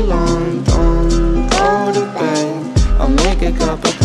long, don't go to bed. I'll make a cup of